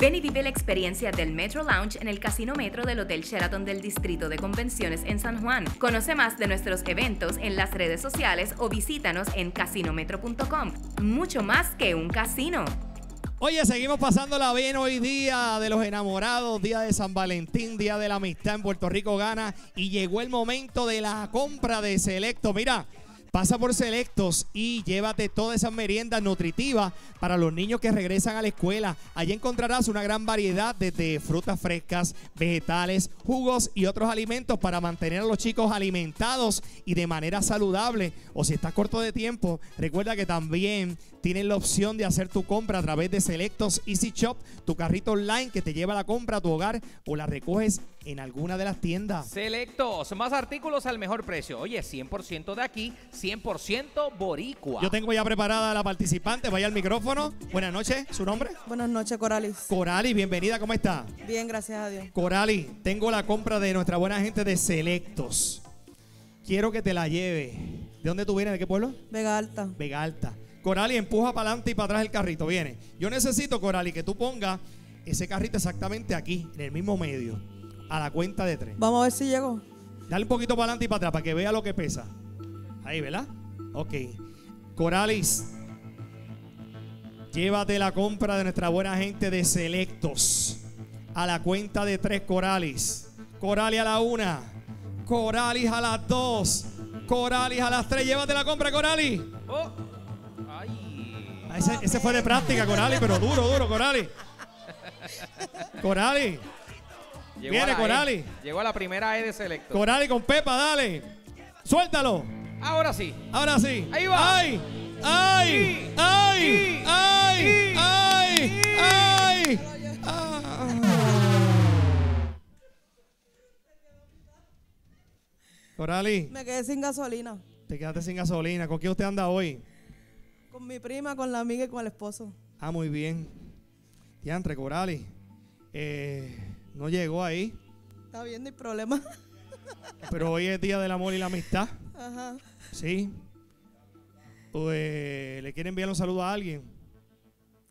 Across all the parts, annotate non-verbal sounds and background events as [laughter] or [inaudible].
Ven y vive la experiencia del Metro Lounge en el Casino Metro del Hotel Sheraton del Distrito de Convenciones en San Juan. Conoce más de nuestros eventos en las redes sociales o visítanos en casinometro.com. Mucho más que un casino. Oye, seguimos pasándola bien hoy día de los enamorados, día de San Valentín, día de la amistad en Puerto Rico gana y llegó el momento de la compra de Selecto. Mira, Pasa por Selectos y llévate todas esas meriendas nutritivas para los niños que regresan a la escuela. Allí encontrarás una gran variedad de frutas frescas, vegetales, jugos y otros alimentos para mantener a los chicos alimentados y de manera saludable. O si estás corto de tiempo, recuerda que también tienes la opción de hacer tu compra a través de Selectos Easy Shop, tu carrito online que te lleva la compra a tu hogar o la recoges en alguna de las tiendas. Selectos, más artículos al mejor precio. Oye, 100% de aquí, 100% boricua. Yo tengo ya preparada la participante, vaya al micrófono. Buenas noches, ¿su nombre? Buenas noches, Coralis. Coralis, bienvenida, ¿cómo está? Bien, gracias a Dios. Coralis, tengo la compra de nuestra buena gente de Selectos. Quiero que te la lleve. ¿De dónde tú vienes? ¿De qué pueblo? Vega Alta. Vega Alta. Corali, empuja para adelante y para atrás el carrito. Viene. Yo necesito, Corali, que tú pongas ese carrito exactamente aquí, en el mismo medio. A la cuenta de tres. Vamos a ver si llego. Dale un poquito para adelante y para atrás para que vea lo que pesa. Ahí, ¿verdad? Ok. Coralis, llévate la compra de nuestra buena gente de Selectos. A la cuenta de tres, Coralis. Coralis a la una. Coralis a las dos. Coralis a las tres. Llévate la compra, Coralis. Oh. Ah, ese, fue de práctica, Corali, pero duro, duro, Corali. Corali. Viene, Corali. E. Llegó a la primera E de Selecto. Corali con Pepa, dale. Suéltalo. Ahora sí. Ahora sí. Ahí va. ¡Ay! ¡Ay! ¡Ay! ¡Ay! ¡Ay! ¡Ay! Corali. Me quedé sin gasolina. Te quedaste sin gasolina. ¿Con quién usted anda hoy? Con mi prima, con la amiga y con el esposo. Ah, muy bien. Ya entre Corali. Eh, no llegó ahí. Está bien, no hay problema. Pero hoy es día del amor y la amistad. Ajá. Sí. Pues, ¿le quiere enviar un saludo a alguien?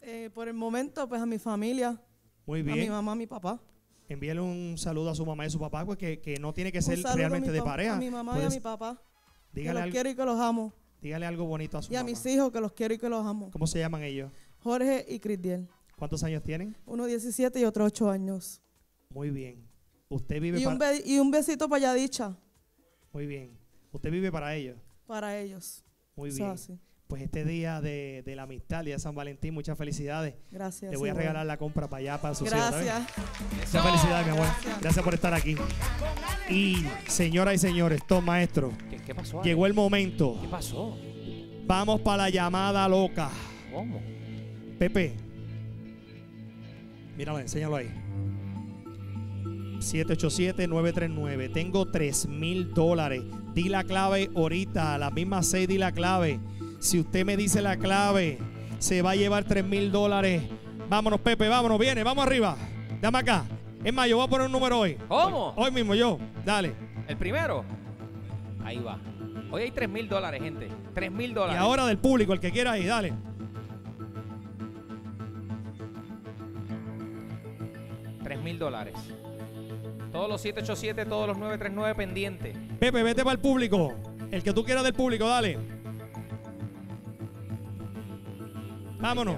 Eh, por el momento, pues a mi familia. Muy bien. A mi mamá, a mi papá. Envíale un saludo a su mamá y a su papá, pues que, no tiene que ser realmente de pareja. A mi mamá y a mi papá. Dígale que los quiero y que los amo. Dígale algo bonito a su Y a mis hijos que los quiero y que los amo. ¿Cómo se llaman ellos? Jorge y Cristiel. ¿Cuántos años tienen? Uno 17 y otro 8 años. Muy bien. Usted vive y un, y un besito para Yadicha. Muy bien. Usted vive para ellos. Para ellos. Muy bien. Pues este día de, la amistad, día de San Valentín, muchas felicidades. Gracias. Le voy a regalar la compra para allá, para su Gracias. Muchas felicidades, mi amor. Gracias. por estar aquí. Y señoras y señores, todos maestros. ¿Qué, pasó? Llegó el momento. ¿Qué pasó? Vamos para la llamada loca. ¿Cómo? Pepe. Míralo, enséñalo ahí. 787-939. Tengo 3 mil dólares. Di la clave ahorita. A las mismas 6 di la clave. Si usted me dice la clave, se va a llevar 3 mil dólares. Vámonos, Pepe, vámonos, viene, vamos arriba. Dame acá. Es más, yo voy a poner un número hoy. ¿Cómo? Hoy, mismo yo. Dale. ¿El primero? Ahí va. Hoy hay 3 mil dólares, gente. 3 mil dólares. Y ahora del público, el que quiera ahí, dale. $3,000 mil dólares. Todos los 787, todos los 939 pendientes. Pepe, vete para el público. El que tú quieras del público, dale. Vámonos.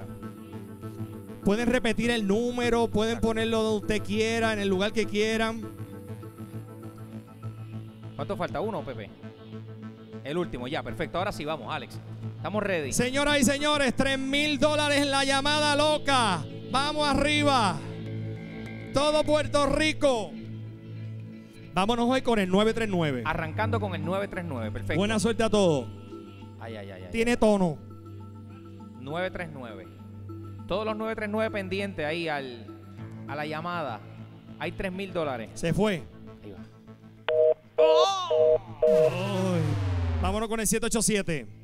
Pueden repetir el número, pueden ponerlo donde usted quiera, en el lugar que quieran. ¿Cuánto falta? ¿Uno, Pepe? El último, ya, perfecto. Ahora sí, vamos, Alex. Estamos ready. Señoras y señores, 3 mil dólares en la llamada loca. Vamos arriba. Todo Puerto Rico. Vámonos hoy con el 939. Arrancando con el 939, perfecto. Buena suerte a todos. Ay, ay, ay, Tiene tono. 939. Todos los 939 pendientes ahí al, a la llamada. Hay 3 mil dólares. Se fue. Ahí va. Vámonos con el 787.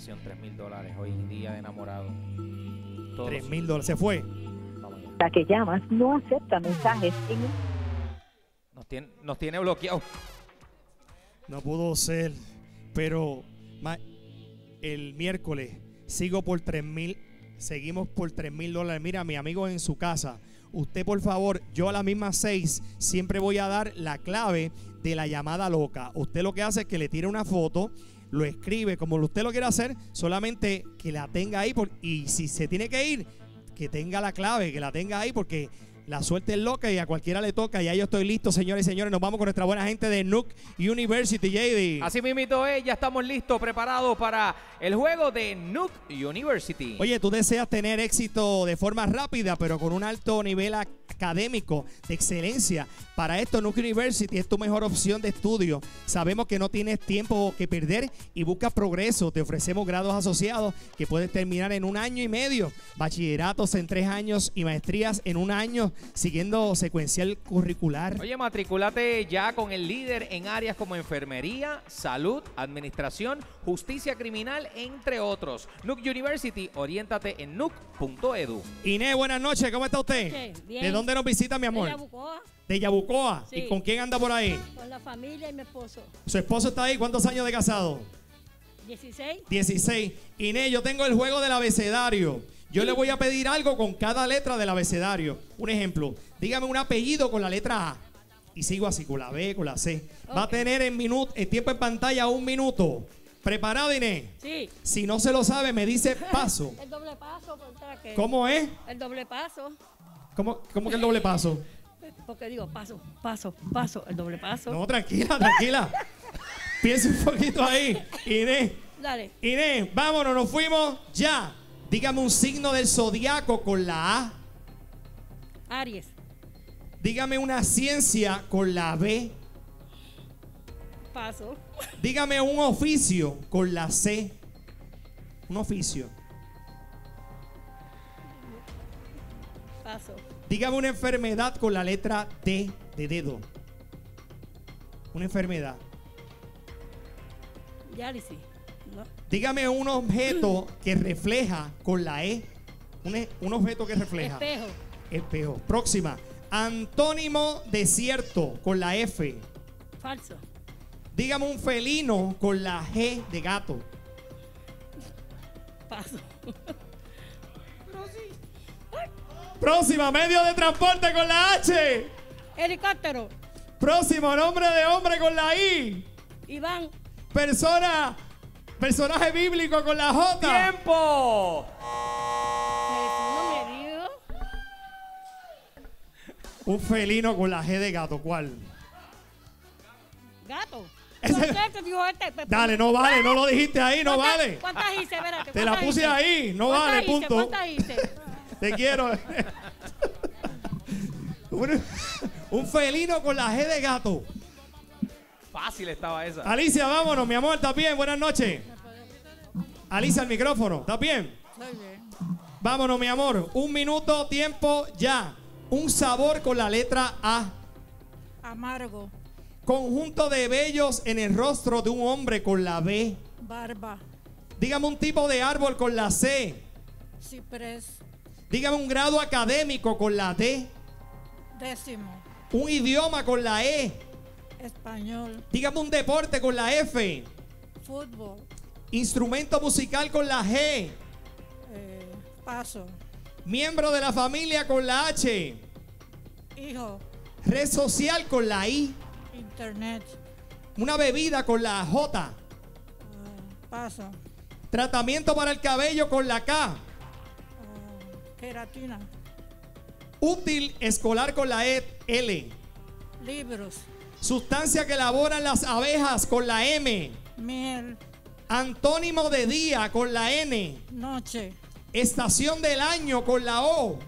Tensión, 3 mil dólares hoy en día de enamorado. 3 mil dólares, se fue. La que llamas no acepta mensajes Nos tiene, nos tiene bloqueado. No pudo ser. Pero ma- el miércoles sigo por 3 mil, seguimos por 3 mil dólares. Mira, mi amigo en su casa, usted por favor, yo a las mismas 6 siempre voy a dar la clave de la llamada loca. Usted lo que hace es que le tire una foto, lo escribe como usted lo quiera hacer, solamente que la tenga ahí por- y si se tiene que ir, que tenga la clave, que la tenga ahí porque la suerte es loca y a cualquiera le toca. Ya yo estoy listo, señores y señores. Nos vamos con nuestra buena gente de Nook University, JD. Así mismito es, ya estamos listos, preparados para el juego de Nuke University. Oye, tú deseas tener éxito de forma rápida, pero con un alto nivel ac- académico de excelencia. Para esto, Nuke University es tu mejor opción de estudio. Sabemos que no tienes tiempo que perder y buscas progreso. Te ofrecemos grados asociados que puedes terminar en un año y medio, bachilleratos en tres años y maestrías en un año, siguiendo secuencial curricular. Oye, matriculate ya con el líder en áreas como enfermería, salud, administración, justicia criminal, entre otros. Nuke University, oriéntate en nuke.edu. Inés, buenas noches, ¿cómo está usted? ¿De dónde nos visita, mi amor? De Yabucoa, De Yabucoa. Sí. ¿Y con quién anda por ahí? con la familia y mi esposo. Su esposo está ahí. ¿Cuántos años de casado? 16. 16. Inés, yo tengo el juego del abecedario. Yo le voy a pedir algo con cada letra del abecedario. Un ejemplo, dígame un apellido con la letra A. Y sigo así, con la B, con la C. Va a tener en minuto, el tiempo en pantalla un minuto. ¿Preparado, Inés? Sí. Si no se lo sabe, me dice [laughs] paso. El doble paso, porque, ¿Cómo es? El doble paso, ¿Cómo, cómo que el doble paso? [laughs] porque digo paso, paso, paso, el doble paso. No, tranquila, tranquila. [laughs] Piensa un poquito ahí. Inés, Dale, Inés, vámonos, nos fuimos ya. Dígame un signo del zodiaco con la A. Aries, Dígame una ciencia con la B. paso, Dígame un oficio con la C. Un oficio. Paso, Dígame una enfermedad con la letra D de dedo. Una enfermedad. diálisis, ¿no? Dígame un objeto que refleja con la E. Un, e- un objeto que refleja. espejo, Espejo. Próxima. Antónimo desierto con la F. falso, Dígame un felino con la G de gato. paso, [laughs] Próxima, medio de transporte con la H. helicóptero, Próximo, nombre de hombre con la I. Iván, Persona, personaje bíblico con la J. ¡Tiempo! Jesús no me dio, Un felino con la G de gato, ¿cuál? gato. Ese- ¿Por qué te dijo este? Pues, Dale, no vale, no lo dijiste ahí, no ¿cuántas- vale. ¿Cuántas hice? Espérate, Te la ¿cuántas puse hice? ahí, no ¿Cuántas vale, hice? punto. ¿Cuántas hice? Te quiero. un, un felino con la G de gato. Fácil estaba esa. Alicia, vámonos, mi amor, ¿estás bien? Buenas noches. Alicia, el micrófono, ¿estás bien? Vámonos, mi amor. Un minuto, tiempo, ya. Un sabor con la letra A. Amargo, Conjunto de vellos en el rostro de un hombre con la B. barba, Dígame un tipo de árbol con la C. ciprés, Dígame un grado académico con la D. décimo, Un idioma con la E. español, Dígame un deporte con la F. fútbol, Instrumento musical con la G. eh, paso, Miembro de la familia con la H. hijo, Red social con la I. internet, Una bebida con la J. ah, paso, Tratamiento para el cabello con la K. queratina, Útil escolar con la E L. libros, Sustancia que elaboran las abejas con la M. miel, Antónimo de día con la N. noche, Estación del año con la O.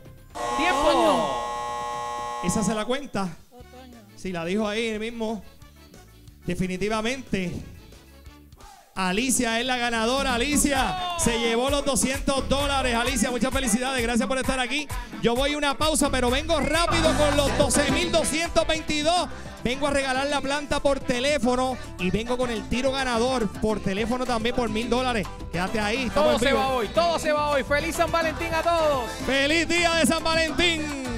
¡Tiempo! Esa se la cuenta. otoño, Si la dijo ahí mismo. Definitivamente. Alicia es la ganadora. Alicia se llevó los 200 dólares. Alicia, muchas felicidades. Gracias por estar aquí. Yo voy a una pausa, pero vengo rápido con los 12,222. Vengo a regalar la planta por teléfono y vengo con el tiro ganador por teléfono también por mil dólares. Quédate ahí. Todo se va hoy, todo se va hoy. ¡Feliz San Valentín a todos! ¡Feliz día de San Valentín!